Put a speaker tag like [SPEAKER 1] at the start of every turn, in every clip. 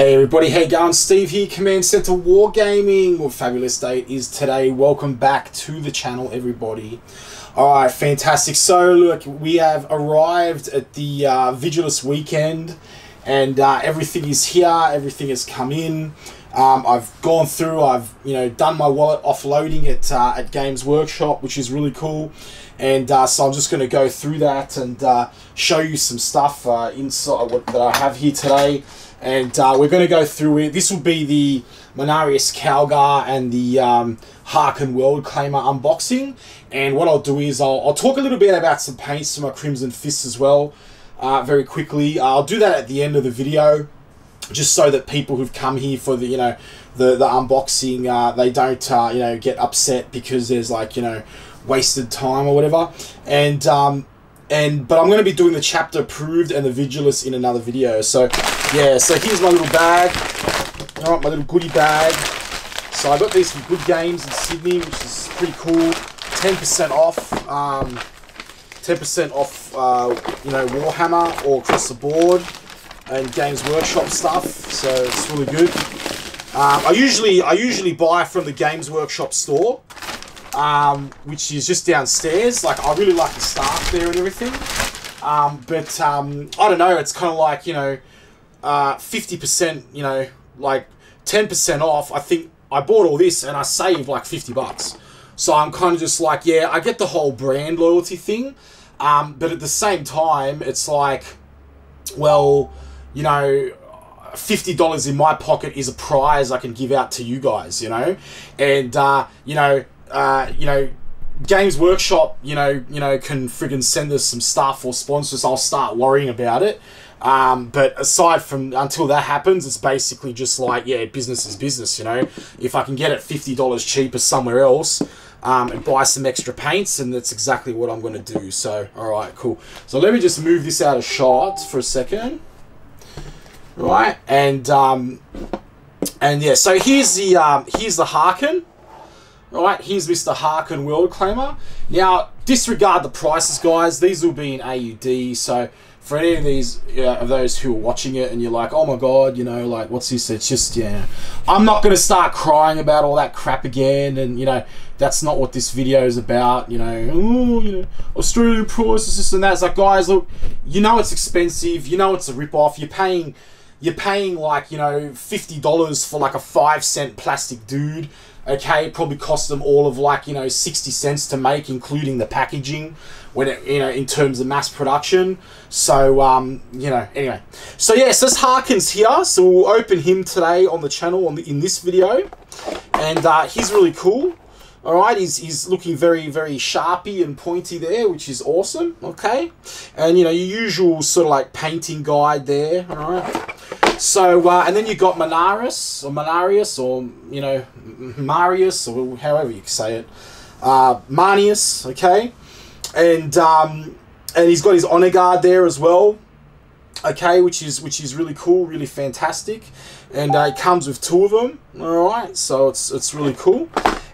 [SPEAKER 1] Hey everybody, hey going? Steve here, Command Centre Wargaming. Well, fabulous day is today. Welcome back to the channel, everybody. Alright, fantastic. So, look, we have arrived at the uh, Vigilus weekend, and uh, everything is here, everything has come in. Um, I've gone through, I've you know done my wallet offloading at, uh, at Games Workshop, which is really cool. And uh, so I'm just going to go through that and uh, show you some stuff uh, inside what, that I have here today and uh, we're going to go through it. This will be the Manarius Calgar and the um, Haarken Worldclaimer unboxing. And what I'll do is I'll, I'll talk a little bit about some paints for my Crimson Fists as well, uh, very quickly. I'll do that at the end of the video, just so that people who've come here for the, you know, the, the unboxing, uh, they don't, uh, you know, get upset because there's like, you know, wasted time or whatever. And um, and but I'm going to be doing the chapter approved and the Vigilus in another video. So yeah, so here's my little bag. All right, my little goodie bag. So I got these from Good Games in Sydney, which is pretty cool. 10% off. Um, 10% off, uh, you know, Warhammer or across the board and Games Workshop stuff. So it's really good. Um, I usually I usually buy from the Games Workshop store um, which is just downstairs. Like, I really like the staff there and everything. Um, but, um, I don't know, it's kind of like, you know, uh, 50%, you know, like 10% off. I think I bought all this and I saved like 50 bucks. So I'm kind of just like, yeah, I get the whole brand loyalty thing. Um, but at the same time, it's like, well, you know, $50 in my pocket is a prize I can give out to you guys, you know? And, uh, you know, uh, you know, Games Workshop, you know, you know, can friggin' send us some stuff or sponsors. I'll start worrying about it. Um, but aside from until that happens, it's basically just like yeah, business is business. You know, if I can get it fifty dollars cheaper somewhere else. Um, and buy some extra paints, and that's exactly what I'm going to do. So, all right, cool. So let me just move this out of shot for a second, right? And um, and yeah, so here's the um, here's the Haarken. Alright, here's Mr. Haarken Worldclaimer. Now, disregard the prices, guys. These will be in AUD, so for any of these uh, of those who are watching it and you're like, oh my god, you know, like what's this? It's just yeah. I'm not gonna start crying about all that crap again, and you know, that's not what this video is about. You know, oh, you know, Australian prices, this and that. It's like, guys, look, you know it's expensive. You know it's a rip off. You're paying, you're paying like you know fifty dollars for like a five cent plastic dude okay it probably cost them all of like you know 60 cents to make including the packaging when it you know in terms of mass production. So um you know anyway. So yes this Haarken's here so we'll open him today on the channel on the, in this video. And uh, he's really cool all right? He's, he's looking very very sharpy and pointy there which is awesome okay? And you know your usual sort of like painting guide there all right so, uh, and then you got Manarius, or Manarius, or, you know, Marius, or however you say it. Uh, Manius, okay? And, um, and he's got his honor guard there as well, okay, which is which is really cool, really fantastic. And uh, it comes with two of them, all right, so it's, it's really cool.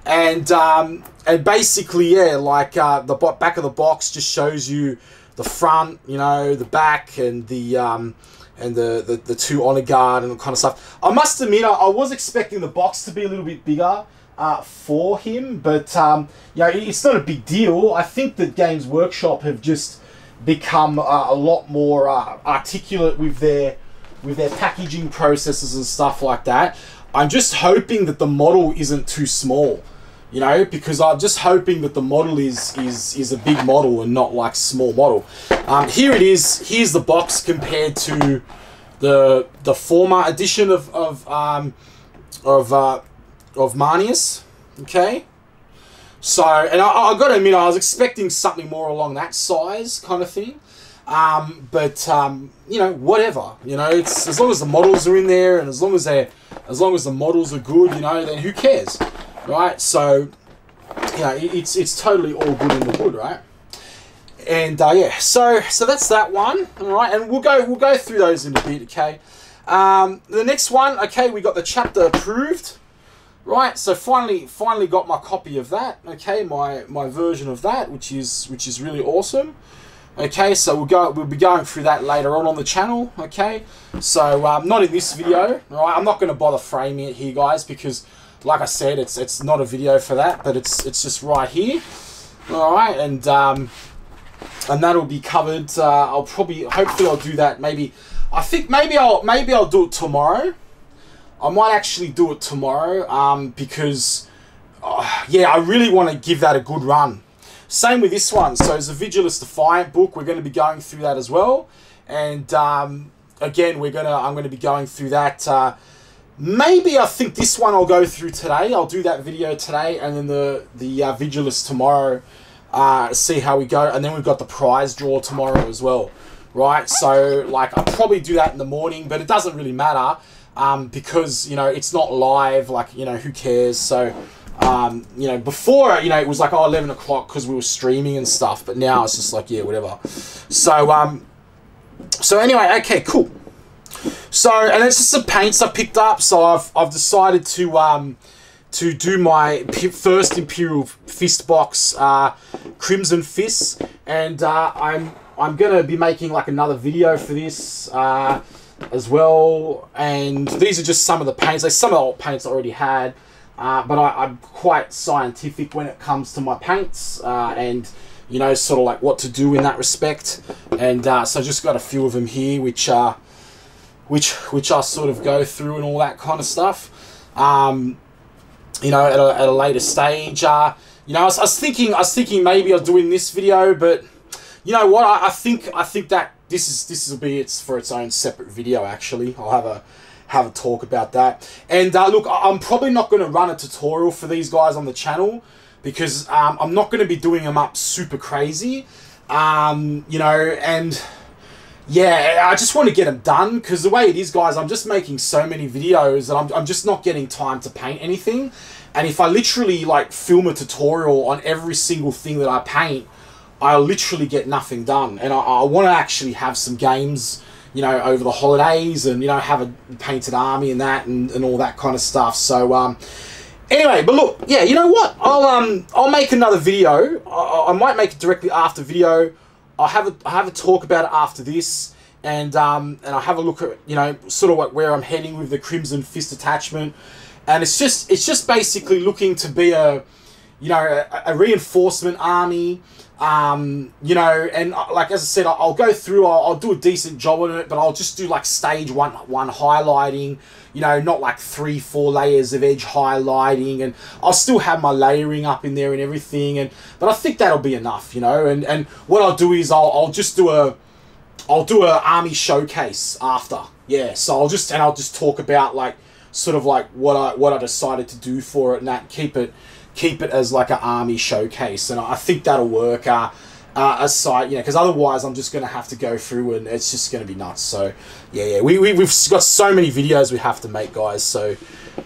[SPEAKER 1] And, um, and basically, yeah, like uh, the back of the box just shows you the front, you know, the back, and the... Um, and the, the, the two honor guard and kind of stuff. I must admit, I, I was expecting the box to be a little bit bigger uh, for him, but um, yeah, it's not a big deal. I think that Games Workshop have just become uh, a lot more uh, articulate with their with their packaging processes and stuff like that. I'm just hoping that the model isn't too small you know, because I'm just hoping that the model is is is a big model and not like small model. Um, here it is. Here's the box compared to the the former edition of of um, of uh, of Manius. Okay. So, and I, I got to admit, I was expecting something more along that size kind of thing. Um, but um, you know, whatever. You know, it's as long as the models are in there, and as long as they, as long as the models are good, you know, then who cares? Right? So, yeah, it's it's totally all good in the wood, right? And uh, yeah, so so that's that one, all right. And we'll go we'll go through those in a bit, okay? Um, the next one, okay, we got the chapter approved, right? So finally finally got my copy of that, okay? My my version of that, which is which is really awesome. Okay, so we'll go. We'll be going through that later on on the channel. Okay, so um, not in this video. All right, I'm not going to bother framing it here, guys, because, like I said, it's it's not a video for that, but it's it's just right here. All right, and um, and that'll be covered. Uh, I'll probably, hopefully, I'll do that. Maybe, I think maybe I'll maybe I'll do it tomorrow. I might actually do it tomorrow um, because, uh, yeah, I really want to give that a good run. Same with this one. So it's a Vigilus Defiant book. We're going to be going through that as well. And um, again, we're gonna I'm going to be going through that. Uh, maybe I think this one I'll go through today. I'll do that video today, and then the the uh, Vigilus tomorrow. Uh, see how we go, and then we've got the prize draw tomorrow as well, right? So like I'll probably do that in the morning, but it doesn't really matter um, because you know it's not live. Like you know who cares? So um, you know, before, you know, it was like, oh, 11 o'clock because we were streaming and stuff. But now it's just like, yeah, whatever. So, um, so anyway, okay, cool. So, and it's just some paints I picked up. So I've, I've decided to, um, to do my first Imperial Fist box, uh, Crimson Fist. And, uh, I'm, I'm to be making like another video for this, uh, as well. And these are just some of the paints. Like some of the old paints I already had. Uh, but I, am quite scientific when it comes to my paints uh, and you know sort of like what to do in that respect and uh, so I just got a few of them here which are which which I sort of go through and all that kind of stuff um, you know at a, at a later stage uh, you know I was, I was, thinking I was thinking maybe I'll do in this video but you know what I, I think I think that this is this will be it's for its own separate video actually I'll have a have a talk about that. And uh, look, I'm probably not going to run a tutorial for these guys on the channel because um, I'm not going to be doing them up super crazy. Um, you know, and yeah, I just want to get them done because the way it is, guys, I'm just making so many videos that I'm, I'm just not getting time to paint anything. And if I literally like film a tutorial on every single thing that I paint, I'll literally get nothing done. And I, I want to actually have some games you know, over the holidays and, you know, have a painted army and that and, and all that kind of stuff. So, um, anyway, but look, yeah, you know what? I'll, um, I'll make another video. I, I might make it directly after video. I'll have a, I'll have a talk about it after this. And, um, and I'll have a look at, you know, sort of like where I'm heading with the Crimson Fist attachment. And it's just, it's just basically looking to be a, you know, a, a reinforcement army um, you know, and uh, like as I said, I'll, go through. I'll, I'll, do a decent job on it, but I'll just do like stage one, one highlighting. You know, not like three, four layers of edge highlighting, and I'll still have my layering up in there and everything. And but I think that'll be enough, you know. And and what I'll do is I'll I'll just do a I'll do a army showcase after. Yeah, so I'll just and I'll just talk about like sort of like what I what I decided to do for it and that keep it keep it as like an army showcase, and I think that'll work. Uh, uh, aside, you know, because otherwise I'm just going to have to go through and it's just going to be nuts. So, yeah, yeah, we, we, we've got so many videos we have to make, guys. So,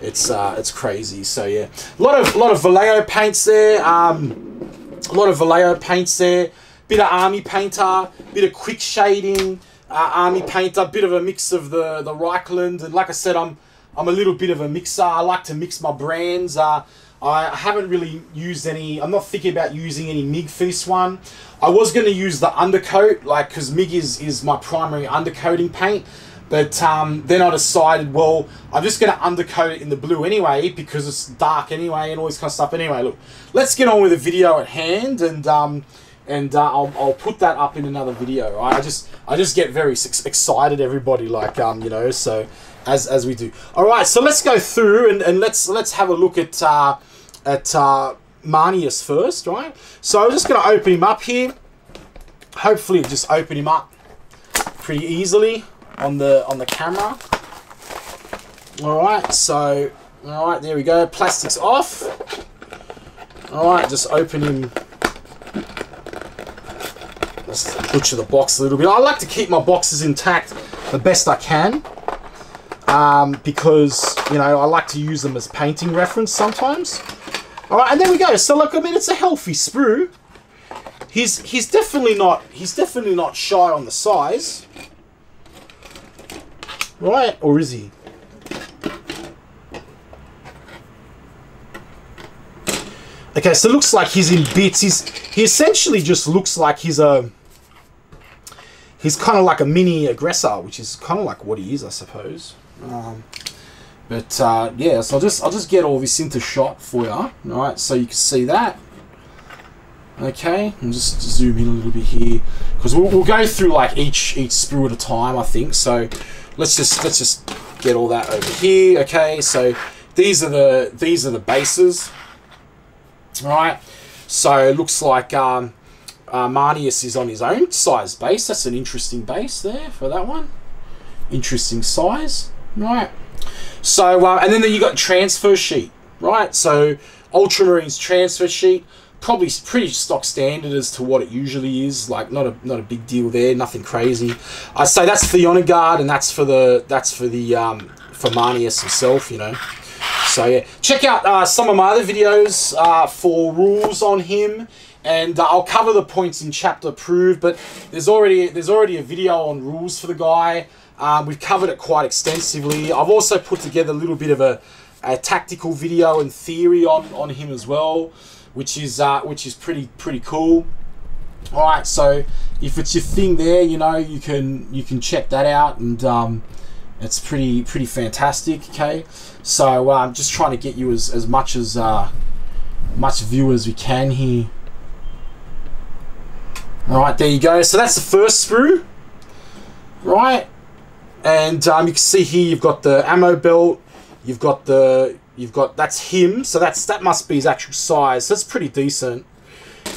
[SPEAKER 1] it's uh, it's crazy. So, yeah, a lot of a lot of Vallejo paints there. Um, a lot of Vallejo paints there. Bit of army painter, bit of quick shading, uh, army painter, bit of a mix of the the Reikland, and like I said, I'm I'm a little bit of a mixer. I like to mix my brands. Uh, I haven't really used any, I'm not thinking about using any MIG for this one. I was going to use the undercoat, like, because MIG is, is my primary undercoating paint. But um, then I decided, well, I'm just going to undercoat it in the blue anyway, because it's dark anyway and all this kind of stuff. Anyway, look, let's get on with the video at hand, and um, and uh, I'll, I'll put that up in another video. I just I just get very excited, everybody, like um, you know, so as as we do. All right, so let's go through and, and let's let's have a look at. Uh, at uh, Marneus first, right? So I'm just going to open him up here. Hopefully, just open him up pretty easily on the on the camera. All right, so all right, there we go. Plastic's off. All right, just open him. Just butcher the box a little bit. I like to keep my boxes intact the best I can. Um, because, you know, I like to use them as painting reference sometimes. All right, and there we go. So look, I mean, it's a healthy sprue. He's he's definitely not he's definitely not shy on the size, right? Or is he? Okay, so it looks like he's in bits. He's he essentially just looks like he's a he's kind of like a mini aggressor, which is kind of like what he is, I suppose. Um, but uh, yeah, so I'll just I'll just get all this into shot for you, all right? So you can see that. Okay, and just zoom in a little bit here because we'll, we'll go through like each each sprue at a time, I think. So let's just let's just get all that over here. Okay, so these are the these are the bases. All right, so it looks like um, uh, Marneus is on his own size base. That's an interesting base there for that one. Interesting size, right? So uh, and then you got transfer sheet, right? So Ultramarines transfer sheet probably pretty stock standard as to what it usually is. Like not a not a big deal there, nothing crazy. I say that's for the honor guard, and that's for the that's for the um, for Marneus himself, you know. So yeah, check out uh, some of my other videos uh, for rules on him, and uh, I'll cover the points in chapter approved. But there's already there's already a video on rules for the guy. Um, we've covered it quite extensively. I've also put together a little bit of a, a tactical video and theory on on him as well which is uh, which is pretty pretty cool. All right, so if it's your thing there, you know you can you can check that out, and um, it's pretty pretty fantastic. Okay, so I'm uh, just trying to get you as as much as uh, much view as we can here. All right, there you go. So that's the first sprue, right? And um, you can see here you've got the ammo belt, you've got the You've got that's him, so that's that must be his actual size. So that's pretty decent.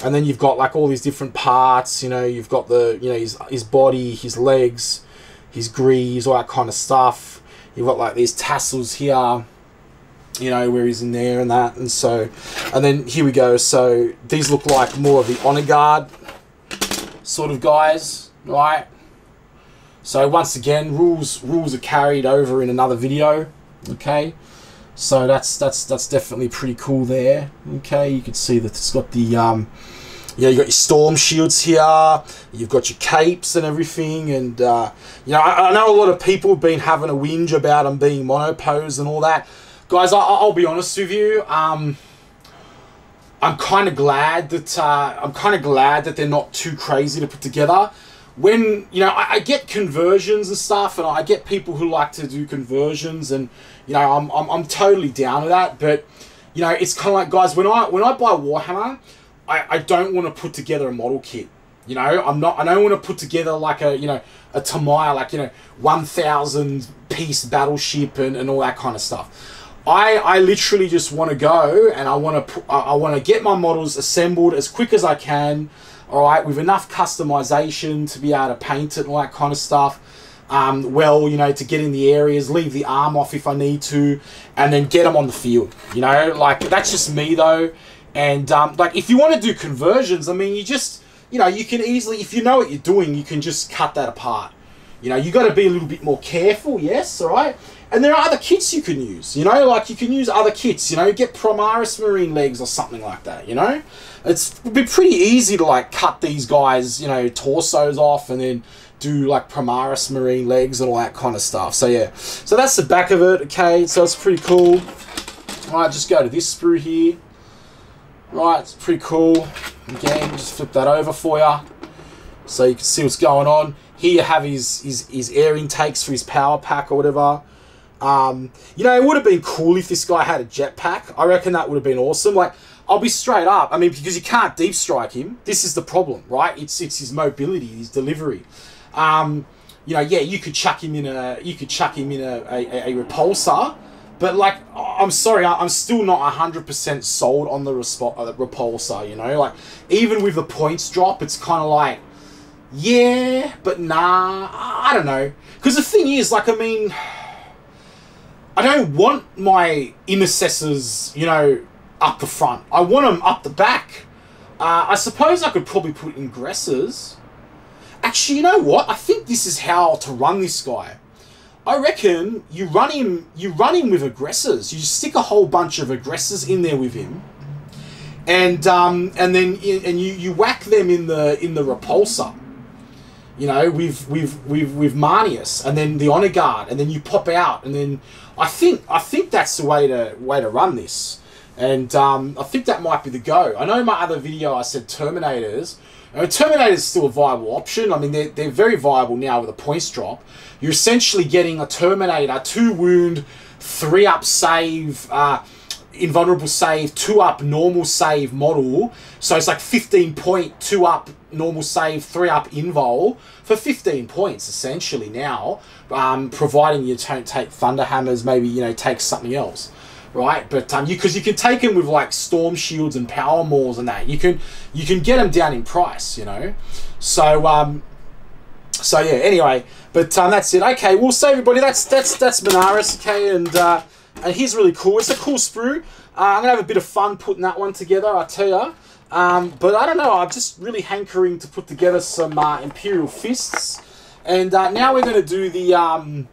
[SPEAKER 1] And then you've got like all these different parts. You know, you've got the you know his his body, his legs, his greaves, all that kind of stuff. You've got like these tassels here. You know where he's in there and that, and so, and then here we go. So these look like more of the honor guard sort of guys, right? So once again, rules rules are carried over in another video. Okay. So that's that's that's definitely pretty cool there. Okay, you can see that it's got the um, yeah, you got your storm shields here. You've got your capes and everything, and uh, you know I, I, know a lot of people have been having a whinge about them being monopose and all that. Guys, I, will be honest with you. Um, I'm kind of glad that uh, I'm kind of glad that they're not too crazy to put together when you know I, I, get conversions and stuff and i get people who like to do conversions and you know i'm, I'm, I'm totally down with that but you know it's kind of like guys when i when i buy warhammer i, I don't want to put together a model kit you know? I'm not i don't want to put together like a you know a Tamiya like you know 1000 piece battleship and, and all that kind of stuff. I, I literally just want to go and I want to I, I want to get my models assembled as quick as I can all right, with enough customization to be able to paint it and all that kind of stuff. Um, well, you know, to get in the areas, leave the arm off if I need to, and then get them on the field. You know, like that's just me though. And um, like, if you want to do conversions, I mean, you just, you know, you can easily, if you know what you're doing, you can just cut that apart. You know, you got to be a little bit more careful, yes, all right. And there are other kits you can use. You know, like you can use other kits. You know, get Primaris Marine legs or something like that. You know it's it'd be pretty easy to like cut these guys, you know, torsos off and then do like Primaris marine legs and all that kind of stuff. So yeah, so that's the back of it. Okay, so it's pretty cool. All right, just go to this sprue here. Right, it's pretty cool. Again, just flip that over for you, so you can see what's going on. Here you have his his, his air intakes for his power pack or whatever. Um, you know, it would have been cool if this guy had a jetpack. I reckon that would have been awesome. Like, I'll be straight up. I mean, because you can't deep strike him. This is the problem, right? It's it's his mobility, his delivery. Um, you know, yeah, you could chuck him in a you could chuck him in a, a, a repulsor, but like, I'm sorry, I'm still not hundred percent sold on the respo- uh, repulsor. You know, like even with the points drop, it's kind of like, yeah, but nah, I don't know. Because the thing is, like, I mean. I don't want my intercessors, you know, up the front. I want them up the back. Uh, I suppose I could probably put ingressors. Actually, you know what? I think this is how to run this guy. I reckon you run him. You run him with aggressors. You stick a whole bunch of aggressors in there with him, and um, and then and you you whack them in the in the repulsor. You know, with with with with Marneus, and then the honor guard, and then you pop out, and then I think I think that's the way to way to run this. And um, I think that might be the go. I know in my other video I said Terminators, Uh, Terminator is still a viable option. I mean, they're, they're very viable now with a points drop. You're essentially getting a Terminator, two wound, three up save, uh, invulnerable save, two up normal save model. So it's like 15 point, two up normal save, three up invul for 15 points essentially now, um, providing you don't take Thunder Hammers, maybe, you know, take something else right? But um, you because you can take them with like storm shields and power mauls and that you can you can get them down in price, you know. So um, so yeah. Anyway, but um, that's it. Okay, we'll say everybody. That's that's that's Benares. Okay, and uh, and he's really cool. It's a cool sprue. Uh, I'm gonna have a bit of fun putting that one together. I tell you. Um, but I don't know. I'm just really hankering to put together some uh, Imperial fists, and uh, now we're gonna do the. Um,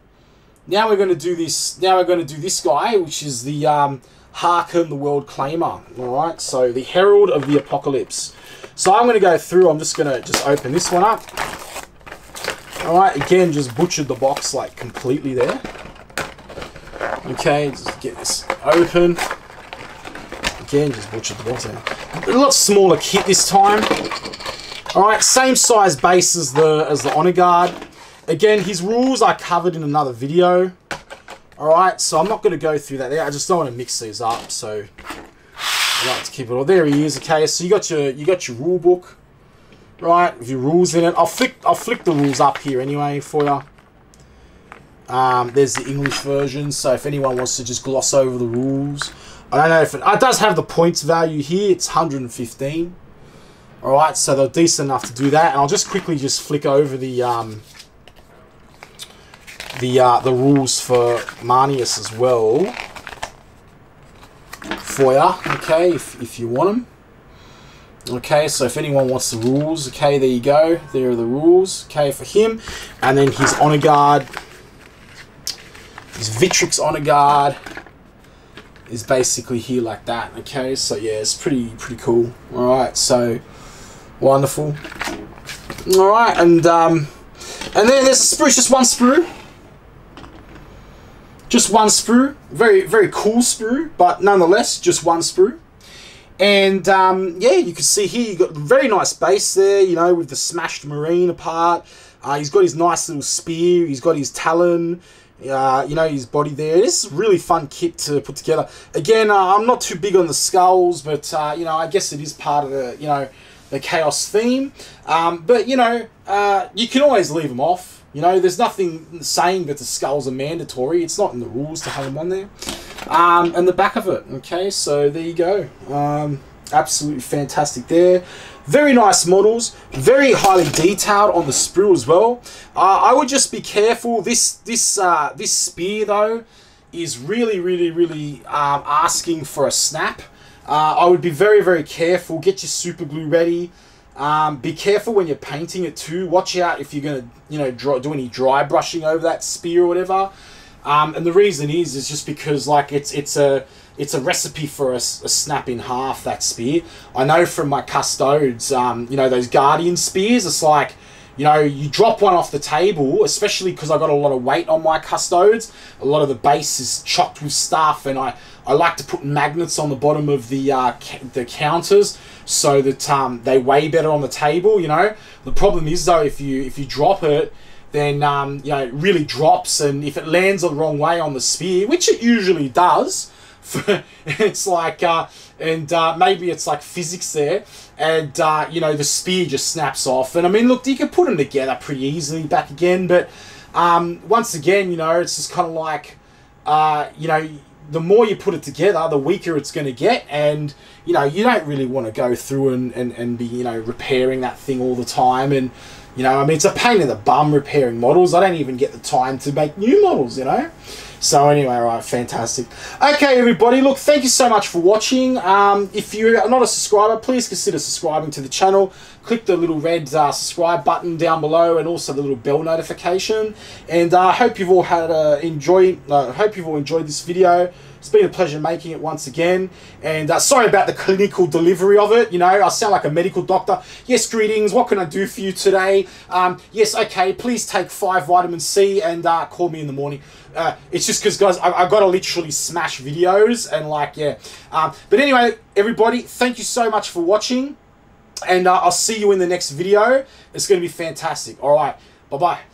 [SPEAKER 1] now we're going to do this. Now we're going to do this guy, which is the um, Haarken the Worldclaimer. All right, so the Herald of the Apocalypse. So I'm going to go through. I'm just going to just open this one up. All right, again, just butchered the box like completely there. Okay, just get this open. Again, just butchered the box there. A lot smaller kit this time. All right, same size base as the as the Honor Guard. Again, his rules I covered in another video. Alright, so I'm not going to go through that there. I just don't want to mix these up, so I like to keep it all. There he is, okay. So you got your you got your rule book. Right, with your rules in it. I'll flick I'll flick the rules up here anyway for you. Um, there's the English version, so if anyone wants to just gloss over the rules. I don't know if it, it does have the points value here, it's 115. Alright, so they're decent enough to do that. And I'll just quickly just flick over the um, the uh, the rules for Marneus as well for ya, okay, if, if you want them. Okay, so if anyone wants the rules, okay, there you go. There are the rules, okay, for him. And then his Honor Guard, his Victrix Honor Guard is basically here like that, okay? So yeah, it's pretty pretty cool. Alright, so wonderful. Alright, and um, and then there's a sprue, just one sprue. Just one sprue, very very cool sprue, but nonetheless just one sprue. And um, yeah, you can see here you got very nice base there, you know, with the smashed marine apart. Uh, he's got his nice little spear. He's got his talon. Uh, you know, his body there. This is a really fun kit to put together. Again, uh, I'm not too big on the skulls, but, uh, you know, I guess it is part of the, you know, the Chaos theme. Um, but, you know, uh, you can always leave them off. You know, there's nothing saying that the skulls are mandatory. It's not in the rules to have them on there. Um, and the back of it. Okay, so there you go. Um, absolutely fantastic there. Very nice models. Very highly detailed on the sprue as well. Uh, I would just be careful. This this uh, this spear though is really really really um, asking for a snap. Uh, I would be very very careful. Get your super glue ready. Um, be careful when you're painting it too. Watch out if you're going to, you know, do any dry brushing over that spear or whatever. Um, and the reason is, is just because like it's it's a it's a recipe for a, a snap in half that spear. I know from my custodes, um, you know, those guardian spears. It's like, you know, you drop one off the table, especially because I got a lot of weight on my custodes. A lot of the base is chocked with stuff, and I I like to put magnets on the bottom of the uh, the counters so that um, they weigh better on the table. You know, the problem is though if you if you drop it, then um, you know it really drops, and if it lands the wrong way on the spear, which it usually does, it's like uh, and uh, maybe it's like physics there, and uh, you know the spear just snaps off. And I mean, look, you can put them together pretty easily back again, but um, once again, you know, it's just kind of like uh, you know the more you put it together, the weaker it's going to get. And, you know, you don't really want to go through and, and, and be, you know, repairing that thing all the time. And, you know, I mean, it's a pain in the bum repairing models. I don't even get the time to make new models, you know? So anyway, right, fantastic. Okay, everybody, look, thank you so much for watching. Um, if you're not a subscriber, please consider subscribing to the channel. Click the little red uh, subscribe button down below, and also the little bell notification. And I uh, hope you've all had a enjoy. Uh, hope you've all enjoyed this video. It's been a pleasure making it once again. And uh, sorry about the clinical delivery of it. You know, I sound like a medical doctor. Yes, greetings. What can I do for you today? Um, yes, okay. Please take five vitamin C and uh, call me in the morning. Uh, it's just because, guys, I, have got to literally smash videos and, like, yeah. Um, but anyway, everybody, thank you so much for watching. And uh, I'll see you in the next video. It's going to be fantastic. All right. Bye bye.